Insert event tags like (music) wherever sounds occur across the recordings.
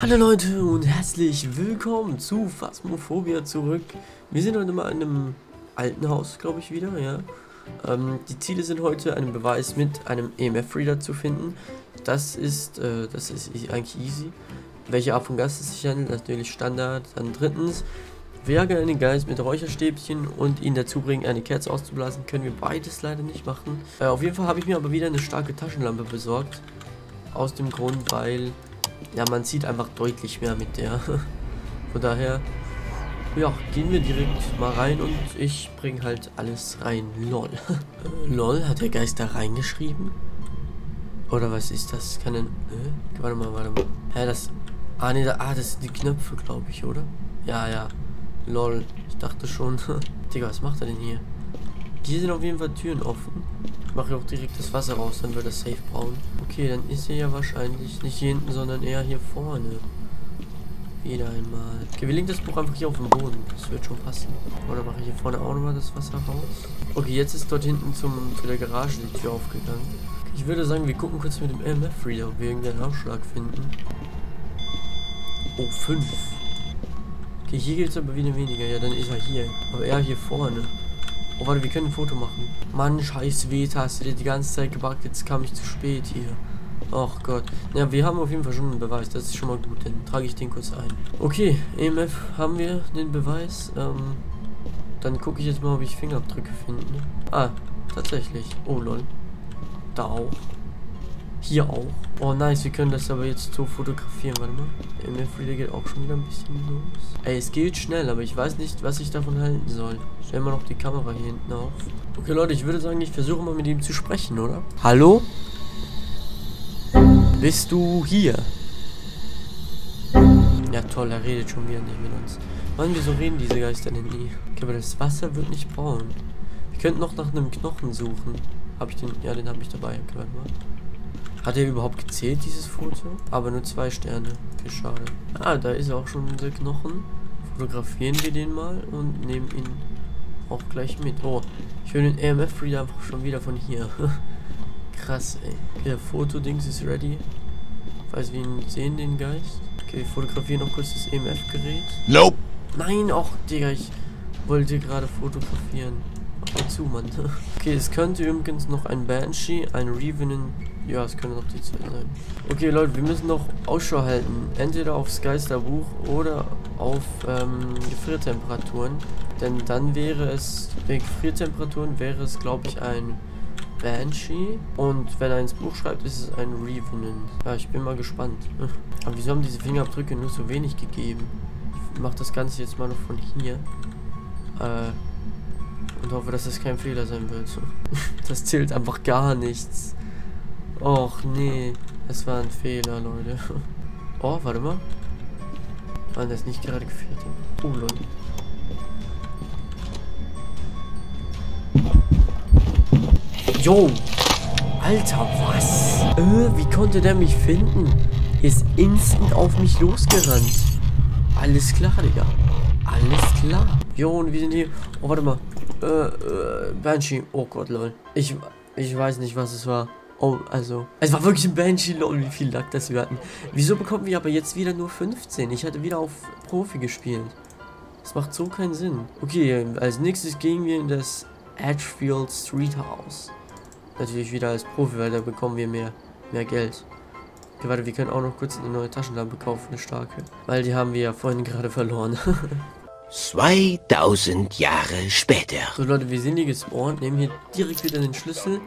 Hallo Leute und herzlich willkommen zu Phasmophobia zurück. Wir sind heute mal in einem alten Haus, glaube ich, wieder, ja. Ähm, die Ziele sind heute, einen Beweis mit einem EMF-Reader zu finden. Das ist, äh, das ist eigentlich easy. Welche Art von Gast es sich handelt, natürlich Standard. Dann drittens, Werge einen Geist mit Räucherstäbchen und ihn dazu bringen, eine Kerze auszublasen. Können wir beides leider nicht machen. Äh, auf jeden Fall habe ich mir aber wieder eine starke Taschenlampe besorgt. Aus dem Grund, weil ja, man sieht einfach deutlich mehr mit der. (laughs) Von daher, ja, gehen wir direkt mal rein und ich bringe halt alles rein. Lol. (laughs) Lol, hat der Geist da reingeschrieben? Oder was ist das? Kann denn... Äh? Warte mal, warte mal. Hä, das... Ah, ne, da, ah, das sind die Knöpfe, glaube ich, oder? Ja, ja. Lol, ich dachte schon. (laughs) Digga, was macht er denn hier? Hier sind auf jeden Fall Türen offen. Ich mache auch direkt das Wasser raus, dann wird das safe braun. Okay, dann ist er ja wahrscheinlich nicht hier hinten, sondern eher hier vorne. Wieder einmal. Okay, wir legen das Buch einfach hier auf den Boden. Das wird schon passen. Oder mache ich hier vorne auch nochmal das Wasser raus? Okay, jetzt ist dort hinten zum, zu der Garage die Tür aufgegangen. Ich würde sagen, wir gucken kurz mit dem MF-Reader, ob wir irgendeinen Ausschlag finden. Oh, 5. Okay, hier geht es aber wieder weniger. Ja, dann ist er hier. Aber er hier vorne. Oh, warte, wir können ein Foto machen. Mann, scheiß Veta, hast du dir die ganze Zeit gebackt, jetzt kam ich zu spät hier. Ach Gott. Ja, wir haben auf jeden Fall schon einen Beweis, das ist schon mal gut, dann trage ich den kurz ein. Okay, EMF haben wir den Beweis. Ähm, dann gucke ich jetzt mal, ob ich Fingerabdrücke finde. Ah, tatsächlich. Oh lol. Da auch. Hier auch. Oh nice, wir können das aber jetzt so fotografieren. Warte mal. Der MF-Reader geht auch schon wieder ein bisschen los. Ey, es geht schnell, aber ich weiß nicht, was ich davon halten soll. Stellen wir noch die Kamera hier hinten auf. Okay, Leute, ich würde sagen, ich versuche mal mit ihm zu sprechen, oder? Hallo? Bist du hier? Ja, toll, er redet schon wieder nicht mit uns. Mann, wieso reden diese Geister denn nie? Okay, aber das Wasser wird nicht braun. Wir könnten noch nach einem Knochen suchen. Hab ich den? Ja, den habe ich dabei. Okay, warte mal. Hat er überhaupt gezählt, dieses Foto? Aber nur zwei Sterne. Okay, schade. Ah, da ist auch schon der Knochen. Fotografieren wir den mal und nehmen ihn auch gleich mit. Oh, ich will den EMF-Reader einfach schon wieder von hier. (laughs) Krass, ey. Okay, der Fotodings ist ready. Ich weiß, wir ihn sehen, den Geist. Okay, wir fotografieren noch kurz das EMF-Gerät. Nope. Nein, auch, Digga, ich wollte gerade fotografieren. Mach mal zu, Mann. (laughs) Okay, es könnte übrigens noch ein Banshee, ein Revenant ja, es können noch die zwei sein. Okay, Leute, wir müssen noch Ausschau halten. Entweder aufs Geisterbuch oder auf ähm, Gefriertemperaturen. Denn dann wäre es, wegen Gefriertemperaturen wäre es, glaube ich, ein Banshee. Und wenn er ins Buch schreibt, ist es ein Revenant. Ja, ich bin mal gespannt. (laughs) Aber wieso haben diese Fingerabdrücke nur so wenig gegeben? Ich mache das Ganze jetzt mal noch von hier. Äh, und hoffe, dass das kein Fehler sein wird. (laughs) Das zählt einfach gar nichts. Och, nee. Es war ein Fehler, Leute. (laughs) Oh, warte mal. Mann, das ist nicht gerade gefährdet. Oh, Leute. Jo. Alter, was? Äh, wie konnte der mich finden? ist instant auf mich losgerannt. Alles klar, Digga. Alles klar. Jo, und wir sind hier. Oh, warte mal. Äh, äh, Banshee. Oh Gott, lol. Ich, ich weiß nicht, was es war. Oh, also. Es war wirklich ein Banshee, lol, wie viel Lack das wir hatten. Wieso bekommen wir aber jetzt wieder nur 15? Ich hatte wieder auf Profi gespielt. Das macht so keinen Sinn. Okay, als nächstes gehen wir in das Edgefield Street House. Natürlich wieder als Profi, weil da bekommen wir mehr, mehr Geld. Okay, warte, wir können auch noch kurz eine neue Taschenlampe kaufen, eine starke. Weil die haben wir ja vorhin gerade verloren. (laughs) 2000 Jahre später. So Leute, wir sind hier gespawnt, nehmen hier direkt wieder den Schlüssel.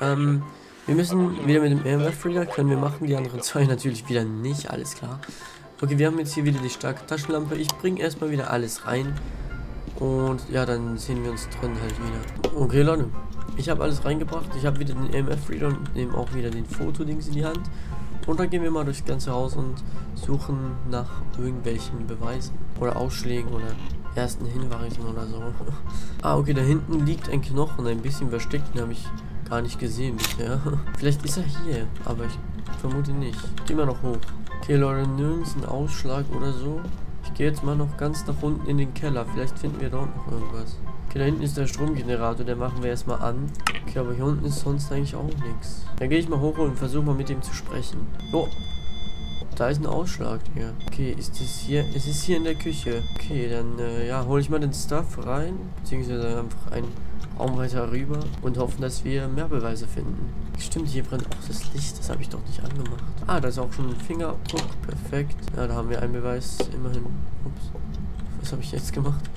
Ähm, wir müssen wieder mit dem EMF-Reader, können wir machen, die anderen zwei (laughs) natürlich wieder nicht, alles klar. Okay, wir haben jetzt hier wieder die starke Taschenlampe. Ich bringe erstmal wieder alles rein. Und ja, dann sehen wir uns drin halt wieder. Okay, Leute. Ich habe alles reingebracht. Ich habe wieder den EMF-Reader und nehme auch wieder den Fotodings in die Hand. Und dann gehen wir mal durchs ganze Haus und suchen nach irgendwelchen Beweisen. Oder Ausschlägen oder ersten Hinweisen oder so. (laughs) ah, okay, da hinten liegt ein Knochen, ein bisschen versteckt. Den habe ich gar nicht gesehen bisher. (laughs) Vielleicht ist er hier, aber ich vermute nicht. Gehen wir noch hoch. Okay, Leute, nirgends ein Ausschlag oder so. Ich gehe jetzt mal noch ganz nach unten in den Keller. Vielleicht finden wir dort noch irgendwas. Okay, da hinten ist der Stromgenerator. Der machen wir erstmal an. Okay, aber hier unten ist sonst eigentlich auch nichts. Dann gehe ich mal hoch und versuche mal mit ihm zu sprechen. Oh, da ist ein Ausschlag, Digga. Okay, ist das hier? Es ist hier in der Küche. Okay, dann, äh, ja, hole ich mal den Stuff rein. Beziehungsweise einfach einen Raum weiter rüber und hoffen, dass wir mehr Beweise finden. Stimmt, hier brennt auch das Licht. Das habe ich doch nicht angemacht. Ah, da ist auch schon ein Fingerabdruck. Perfekt. Ja, da haben wir einen Beweis. Immerhin. Ups. Was habe ich jetzt gemacht?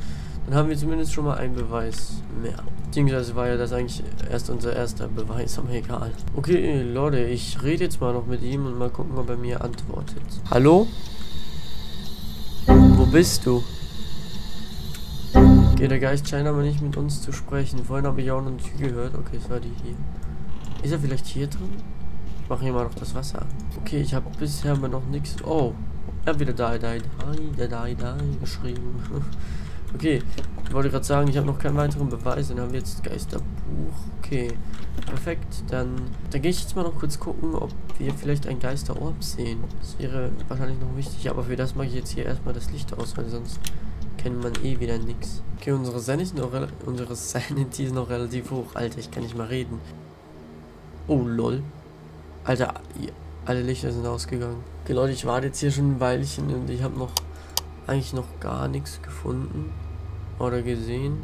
Dann haben wir zumindest schon mal einen Beweis mehr. Beziehungsweise war ja das eigentlich erst unser erster Beweis, aber egal. Okay, Leute, ich rede jetzt mal noch mit ihm und mal gucken, ob er mir antwortet. Hallo? Wo bist du? Okay, der Geist scheint aber nicht mit uns zu sprechen. Vorhin habe ich auch noch eine Tür gehört. Okay, es war die hier. Ist er vielleicht hier drin? Ich mache hier mal noch das Wasser. Okay, ich habe bisher aber noch nichts. Oh, er hat wieder die, die, die, die, die geschrieben. (laughs) okay, ich wollte gerade sagen, ich habe noch keinen weiteren Beweis. Dann haben wir jetzt Geisterbuch. Okay, perfekt. Dann, dann gehe ich jetzt mal noch kurz gucken, ob wir vielleicht ein Geisterorb sehen. Das wäre wahrscheinlich noch wichtig. Aber für das mache ich jetzt hier erstmal das Licht aus, weil sonst kennt man eh wieder nichts. Okay, unsere Sanity, noch unsere (laughs) Sanity ist noch relativ hoch. Alter, ich kann nicht mal reden. Oh, lol. Alter, alle Lichter sind ausgegangen. Okay, Leute, ich warte jetzt hier schon ein Weilchen und ich habe noch eigentlich noch gar nichts gefunden oder gesehen.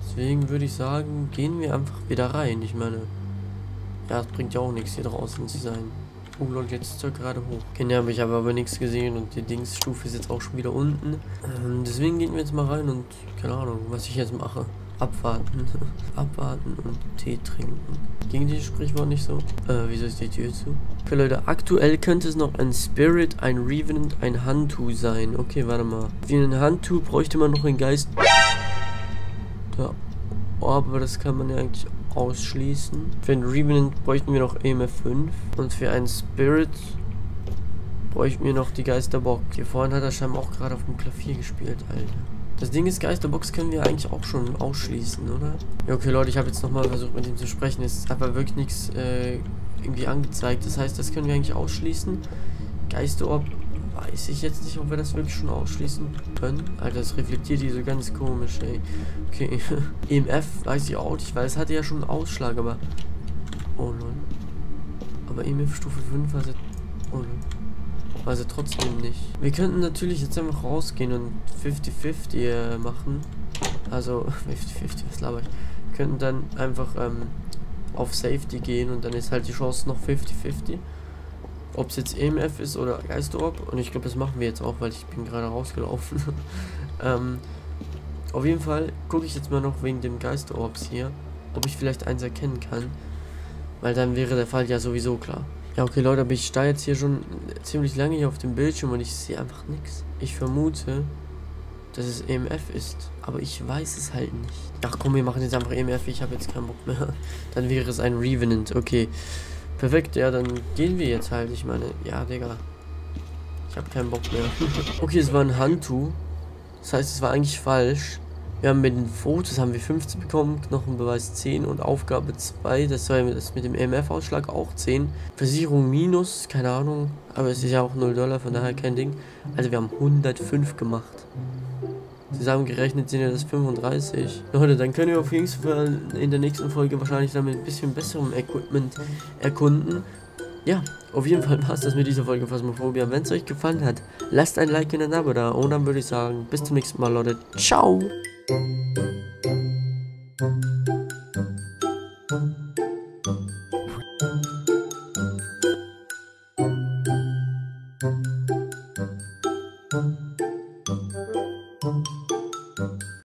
Deswegen würde ich sagen, gehen wir einfach wieder rein. Ich meine, ja, es bringt ja auch nichts, hier draußen zu sein. Oh lol, jetzt ist er gerade hoch. Okay, ne, ich habe aber nichts gesehen und die Dingsstufe ist jetzt auch schon wieder unten. Ähm, deswegen gehen wir jetzt mal rein und keine Ahnung, was ich jetzt mache. Abwarten. (laughs) Abwarten und Tee trinken. Ging dieses Sprichwort nicht so? Äh, wieso ist die Tür zu? Okay, Leute, aktuell könnte es noch ein Spirit, ein Revenant, ein Hantu sein. Okay, warte mal. Wie ein Hantu bräuchte man noch einen Geist. Ja. Oh, aber das kann man ja eigentlich ausschließen. Für einen Revenant bräuchten wir noch EMF 5. Und für einen Spirit bräuchten wir noch die Geisterbox. Hier vorhin hat er scheinbar auch gerade auf dem Klavier gespielt, Alter. Das Ding ist, Geisterbox können wir eigentlich auch schon ausschließen, oder? Ja, okay, Leute, ich habe jetzt nochmal versucht, mit ihm zu sprechen. Es ist aber wirklich nichts äh, irgendwie angezeigt. Das heißt, das können wir eigentlich ausschließen. Geisterorb weiß ich jetzt nicht, ob wir das wirklich schon ausschließen können. Alter, das reflektiert hier so ganz komisch, ey. Okay. (laughs) EMF weiß ich auch nicht, weil es hatte ja schon einen Ausschlag, aber... Oh, lol. Aber EMF Stufe 5 war es... Oh, lol. Also trotzdem nicht. Wir könnten natürlich jetzt einfach rausgehen und 50-50 äh, machen. Also (laughs) 50-50, was laber ich. Wir könnten dann einfach ähm, auf Safety gehen und dann ist halt die Chance noch 50-50. Ob es jetzt EMF ist oder Geisterorb. Und ich glaube, das machen wir jetzt auch, weil ich bin gerade rausgelaufen. (laughs) ähm, auf jeden Fall gucke ich jetzt mal noch wegen dem Geisterorbs hier, ob ich vielleicht eins erkennen kann. Weil dann wäre der Fall ja sowieso klar. Ja, okay, Leute, aber ich stehe jetzt hier schon ziemlich lange hier auf dem Bildschirm und ich sehe einfach nichts. Ich vermute, dass es EMF ist, aber ich weiß es halt nicht. Ach komm, wir machen jetzt einfach EMF, ich habe jetzt keinen Bock mehr. (laughs) Dann wäre es ein Revenant, okay. Perfekt, ja, dann gehen wir jetzt halt. Ich meine, ja, Digga. Ich habe keinen Bock mehr. (laughs) okay, es war ein Handtuch. Das heißt, es war eigentlich falsch. Wir haben mit den Fotos haben wir 15 bekommen, Knochenbeweis 10 und Aufgabe 2. Das war das mit dem EMF-Ausschlag auch 10. Versicherung minus, keine Ahnung. Aber es ist ja auch 0 Dollar, von daher kein Ding. Also wir haben 105 gemacht. Zusammengerechnet sind ja das 35. Leute, dann können wir auf jeden Fall in der nächsten Folge wahrscheinlich dann mit ein bisschen besserem Equipment erkunden. Ja, auf jeden Fall war es das mit dieser Folge Phasmophobia. Wenn es euch gefallen hat, lasst ein Like und ein Abo da. Und dann würde ich sagen, bis zum nächsten Mal, Leute. Ciao! thank you.